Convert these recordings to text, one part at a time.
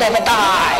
ได้มาตาย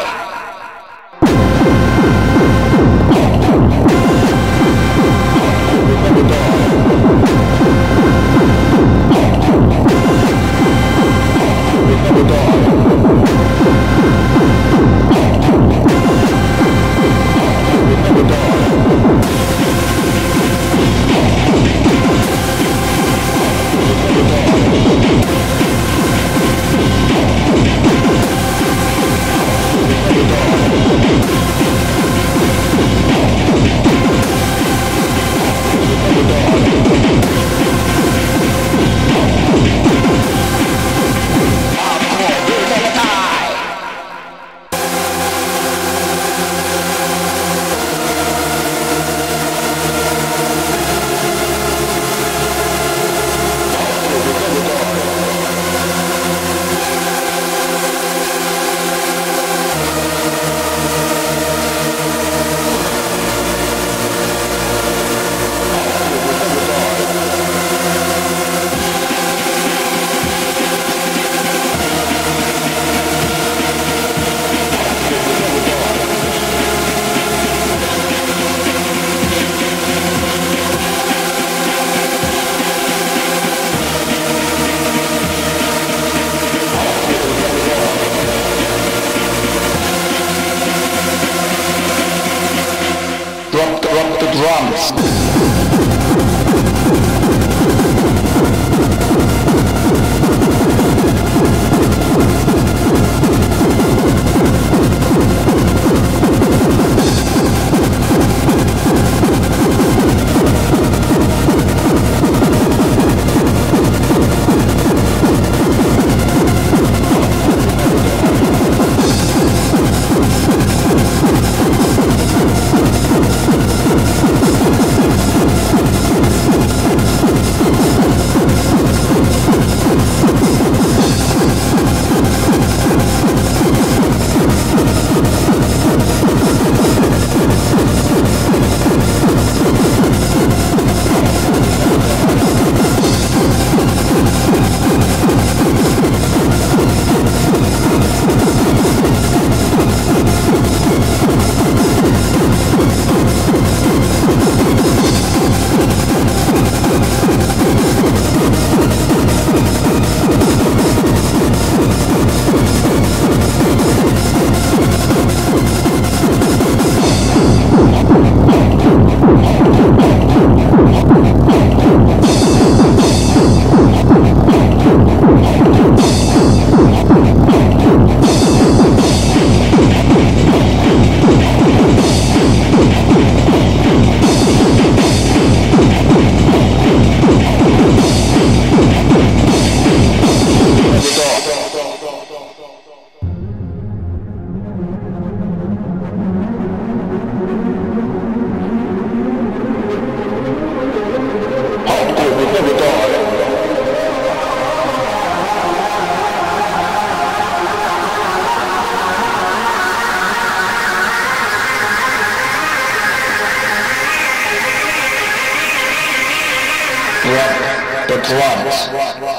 the drums.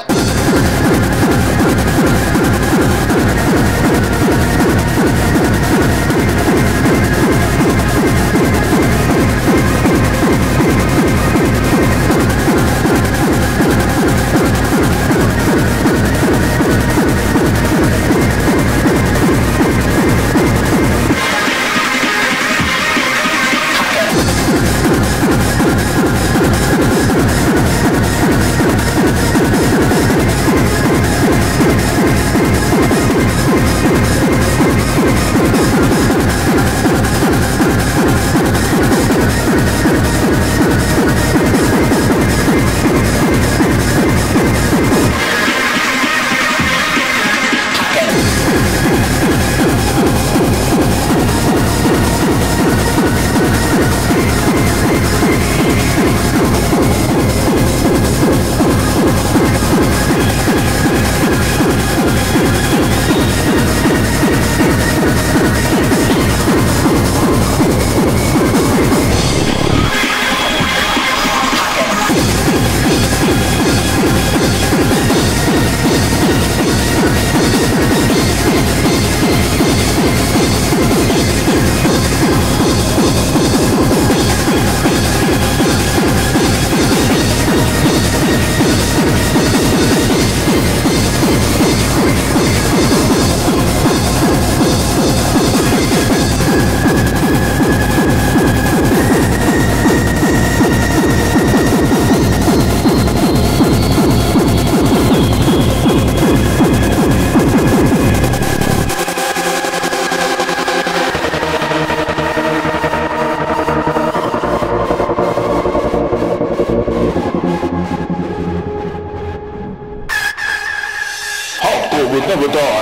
door.